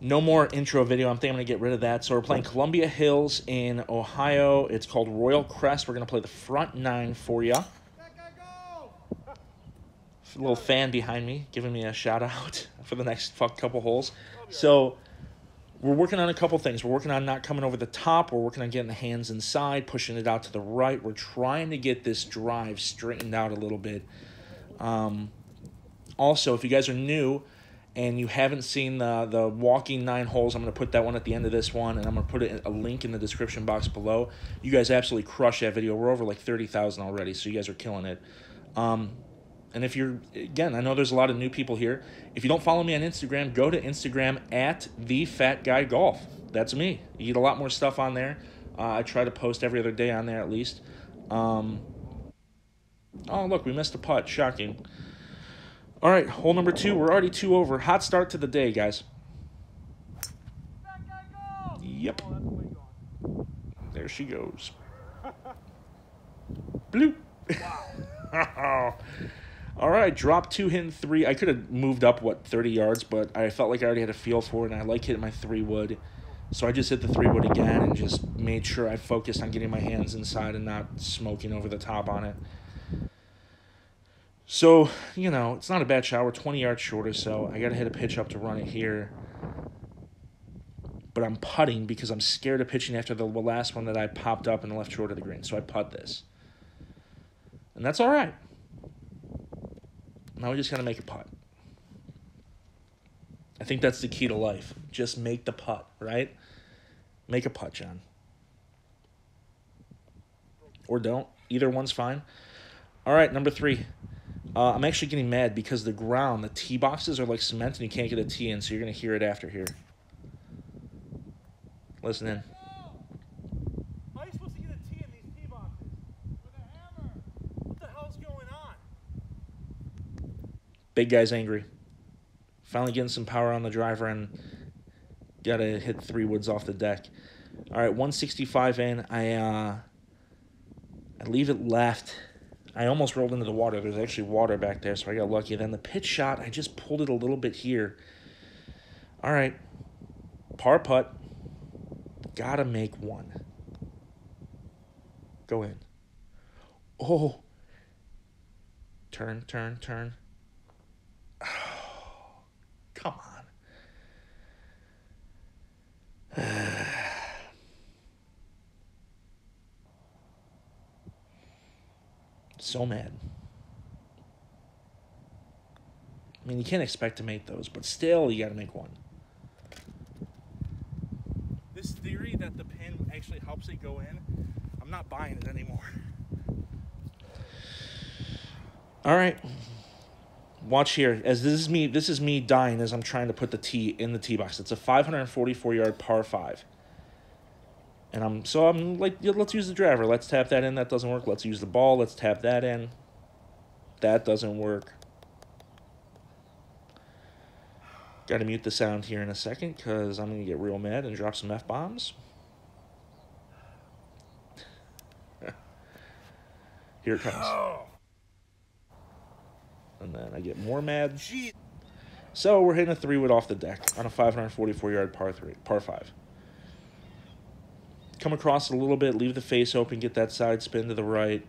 no more intro video. I'm thinking I'm going to get rid of that. So we're playing Columbia Hills in Ohio. It's called Royal Crest. We're going to play the front nine for you. A little fan behind me giving me a shout out for the next fuck couple holes. So we're working on a couple things. We're working on not coming over the top. We're working on getting the hands inside, pushing it out to the right. We're trying to get this drive straightened out a little bit. Um, also, if you guys are new, and you haven't seen the the walking nine holes, I'm to put that one at the end of this one, and I'm to put it, a link in the description box below. You guys absolutely crush that video. We're over like 30,000 already, so you guys are killing it. Um, and if you're, again, I know there's a lot of new people here. If you don't follow me on Instagram, go to Instagram at the Fat Guy Golf. That's me. You get a lot more stuff on there. Uh, I try to post every other day on there at least. Um, oh, look, we missed a putt. Shocking. All right, hole number two. We're already two over. Hot start to the day, guys. Yep. There she goes. Blue. All right, drop two, hitting three. I could have moved up, what, 30 yards, but I felt like I already had a feel for it, and I like hitting my three wood. So I just hit the three wood again and just made sure I focused on getting my hands inside and not smoking over the top on it. So, you know, it's not a bad shot. We're 20 yards short or so. I got to hit a pitch up to run it here. But I'm putting because I'm scared of pitching after the last one that I popped up and left short of the green. So I putt this. And that's all right. Now we just got to make a putt. I think that's the key to life. Just make the putt, right? Make a putt, John. Or don't. Either one's fine. All right, number three. Uh, I'm actually getting mad because the ground, the tee boxes are like cement and you can't get a tee in, so you're going to hear it after here. Listen in. How are you supposed to get a tee in these tee boxes? With a hammer. What the hell's going on? Big guy's angry. Finally getting some power on the driver and got to hit three woods off the deck. All right, 165 in. I uh, I leave it left I almost rolled into the water. There's actually water back there, so I got lucky. Then the pitch shot, I just pulled it a little bit here. All right, par putt. Gotta make one. Go in. Oh. Turn, turn, turn. Oh, come on. So mad. I mean, you can't expect to make those, but still, you got to make one. This theory that the pin actually helps it go in, I'm not buying it anymore. All right. Watch here. As this is me, this is me dying as I'm trying to put the tee in the tee box. It's a 544 yard par five. And I'm so I'm like, let's use the driver. Let's tap that in. That doesn't work. Let's use the ball. Let's tap that in. That doesn't work. Got to mute the sound here in a second because I'm going to get real mad and drop some F-bombs. here it comes. And then I get more mad. So we're hitting a three wood off the deck on a 544 yard par three, par five. Come across a little bit, leave the face open, get that side spin to the right.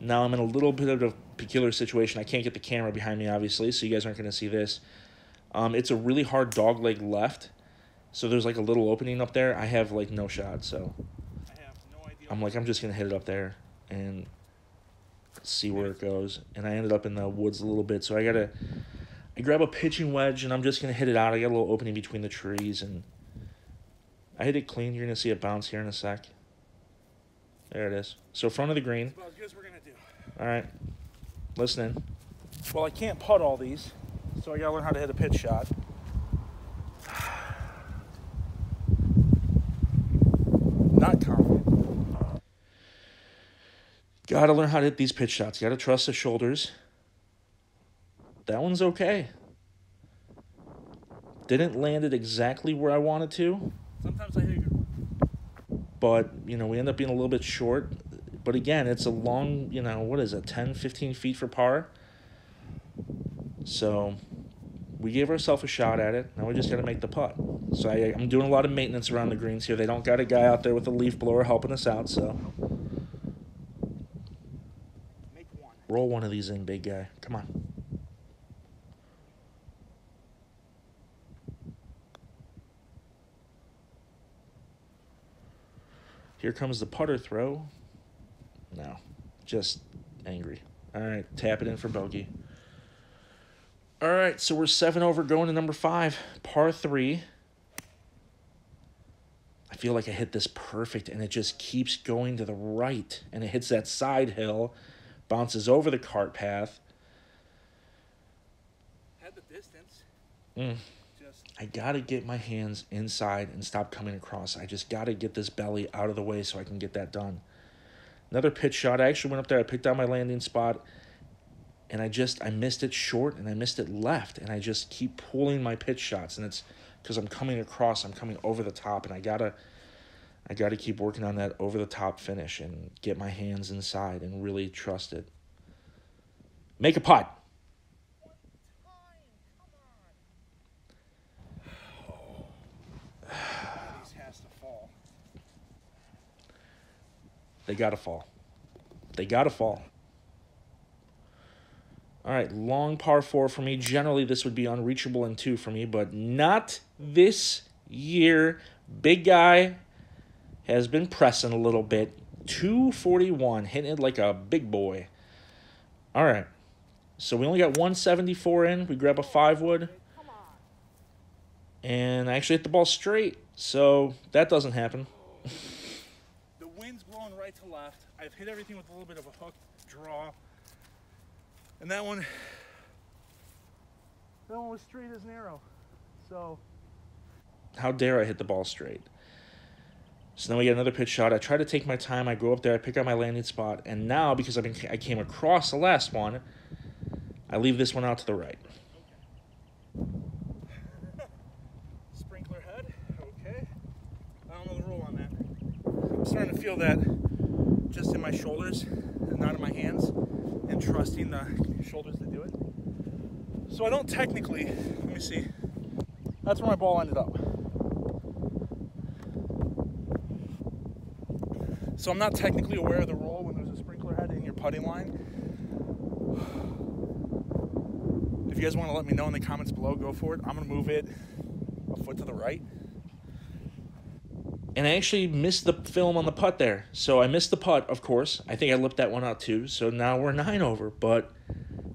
Now I'm in a little bit of a peculiar situation. I can't get the camera behind me, obviously, so you guys aren't going to see this. Um, it's a really hard dog leg left, so there's like a little opening up there. I have like no shot, so I'm like, I'm just gonna hit it up there and see where it goes. And I ended up in the woods a little bit, so I gotta, I grab a pitching wedge and I'm just gonna hit it out. I got a little opening between the trees and I hit it clean. You're gonna see it bounce here in a sec. There it is. So front of the green. about as good as we're gonna do. All right, listening. Well, I can't putt all these, so I gotta learn how to hit a pitch shot. Not confident. Gotta learn how to hit these pitch shots. Gotta trust the shoulders. That one's okay. Didn't land it exactly where I wanted to. Sometimes I hit. but you know we end up being a little bit short but again it's a long you know what is it 10 15 feet for par so we gave ourselves a shot at it. Now we just got to make the putt. So I, I'm doing a lot of maintenance around the greens here. They don't got a guy out there with a leaf blower helping us out. So Make one. roll one of these in, big guy. Come on. Here comes the putter throw. No, just angry. All right, tap it in for bogey. All right, so we're seven over going to number five, par three. I feel like I hit this perfect and it just keeps going to the right and it hits that side hill, bounces over the cart path. Had the distance. Mm. I gotta get my hands inside and stop coming across. I just gotta get this belly out of the way so I can get that done. Another pitch shot. I actually went up there. I picked out my landing spot, and I just I missed it short and I missed it left, and I just keep pulling my pitch shots, and it's because I'm coming across. I'm coming over the top, and I gotta I gotta keep working on that over the top finish and get my hands inside and really trust it. Make a putt. these has to fall. They gotta fall. They gotta fall. All right, long par four for me. Generally, this would be unreachable in two for me, but not this year. Big guy has been pressing a little bit. 241, hitting it like a big boy. All right, so we only got 174 in. We grab a five wood, and I actually hit the ball straight, so that doesn't happen. The wind's blowing right to left. I've hit everything with a little bit of a hook draw. And that one that one was straight as an arrow. So how dare I hit the ball straight? So then we get another pitch shot. I try to take my time. I go up there. I pick out my landing spot, and now because I've been I came across the last one, I leave this one out to the right. sprinkler head, okay. I don't know the rule on that. I'm starting to feel that just in my shoulders and not in my hands and trusting the shoulders to do it. So I don't technically, let me see. That's where my ball ended up. So I'm not technically aware of the rule when there's a sprinkler head in your putting line. If you guys want to let me know in the comments below, go for it. I'm going to move it a foot to the right. And I actually missed the film on the putt there. So I missed the putt, of course. I think I lipped that one out too. So now we're nine over. But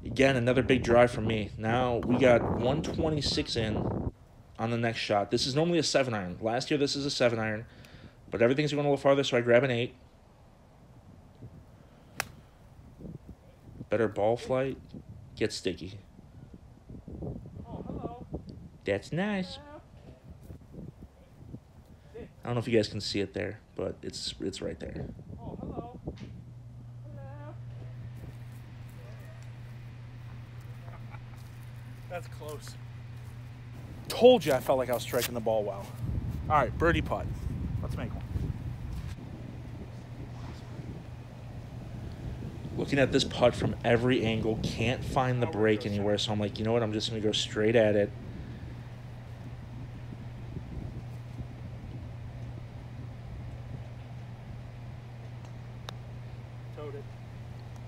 again, another big drive from me. Now we got 126 in on the next shot. This is normally a seven iron. Last year, this is a seven iron. But everything's going a little farther, so I grab an eight. Better ball flight. Get sticky. Oh, hello. That's nice. I don't know if you guys can see it there, but it's it's right there. Oh, hello. Hello. That's close. Told you I felt like I was striking the ball well. All right, birdie putt. Let's make one. Looking at this putt from every angle, can't find the break anywhere, so I'm like, you know what? I'm just gonna go straight at it.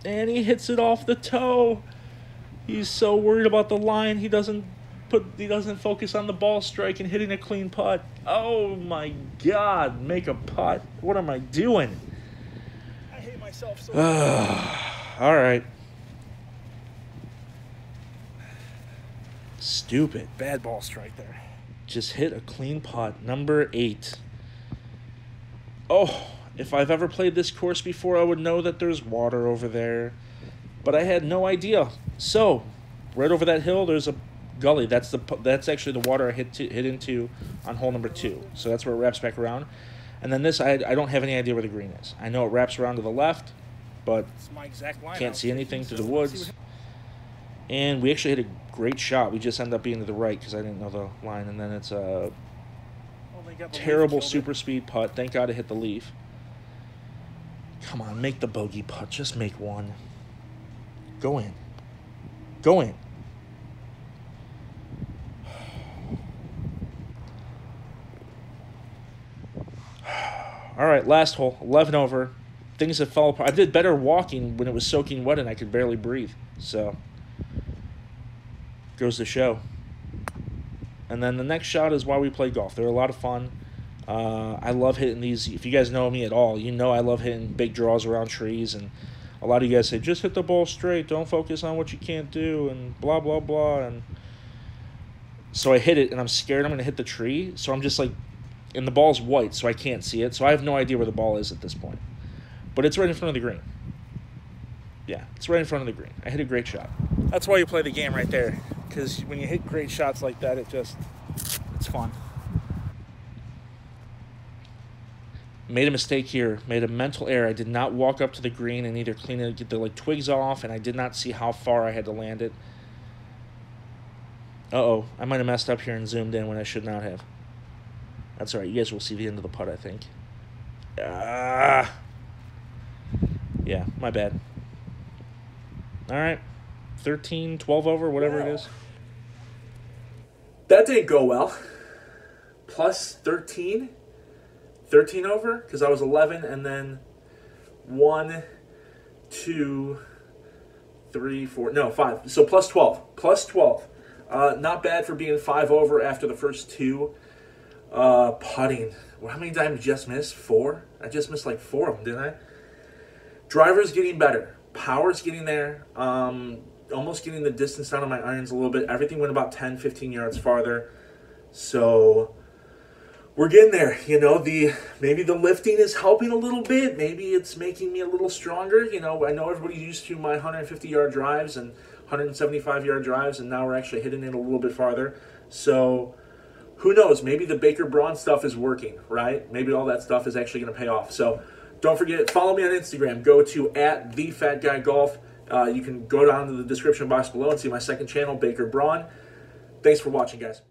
And he hits it off the toe. He's so worried about the line, he doesn't put he doesn't focus on the ball strike and hitting a clean putt. Oh my god, make a putt. What am I doing? I hate myself so All right. Stupid. Bad ball strike there. Just hit a clean putt. Number eight. Oh, if I've ever played this course before, I would know that there's water over there. But I had no idea. So, right over that hill, there's a gully. That's the that's actually the water I hit to, hit into on hole number two. So that's where it wraps back around. And then this, I, I don't have any idea where the green is. I know it wraps around to the left, but my exact line. Can't see anything through the woods. And we actually hit a great shot. We just ended up being to the right because I didn't know the line. And then it's a Oh, they got the leaf terrible super speed putt. Thank God it hit the leaf. Come on, make the bogey putt. Just make one. Go in. Go in. All right, last hole, 11 over. Things have fallen apart. I did better walking when it was soaking wet and I could barely breathe. So, goes the show. And then the next shot is why we play golf. They're a lot of fun. Uh, I love hitting these. If you guys know me at all, you know I love hitting big draws around trees. And a lot of you guys say, just hit the ball straight. Don't focus on what you can't do, and blah, blah, blah. And so I hit it, and I'm scared I'm going to hit the tree. So I'm just like, and the ball's white, so I can't see it. So I have no idea where the ball is at this point. But it's right in front of the green. Yeah, it's right in front of the green. I hit a great shot. That's why you play the game right there. Because when you hit great shots like that, it just, it's fun. Made a mistake here. Made a mental error. I did not walk up to the green and either clean it, get the like twigs off, and I did not see how far I had to land it. Uh oh, I might have messed up here and zoomed in when I should not have. That's all right. You guys will see the end of the putt, I think. Ah. Yeah, my bad. All right. 13, 12 over, whatever wow. it is. That didn't go well. Plus 13. 13 over because I was 11 and then one, two, three, four, no, five. So plus 12. Plus 12. Uh, not bad for being five over after the first two. Uh, putting. Well, how many times just missed? Four? I just missed like four of them, didn't I? Driver's getting better. Power's getting there. Um, almost getting the distance down on my irons a little bit. Everything went about 10, 15 yards farther. So we're getting there. You know, the maybe the lifting is helping a little bit. Maybe it's making me a little stronger. You know, I know everybody's used to my 150 yard drives and 175 yard drives, and now we're actually hitting it a little bit farther. So who knows? Maybe the Baker Brawn stuff is working, right? Maybe all that stuff is actually going to pay off. So don't forget, follow me on Instagram. Go to at the Fat Guy Golf. Uh, you can go down to the description box below and see my second channel, Baker Brawn. Thanks for watching, guys.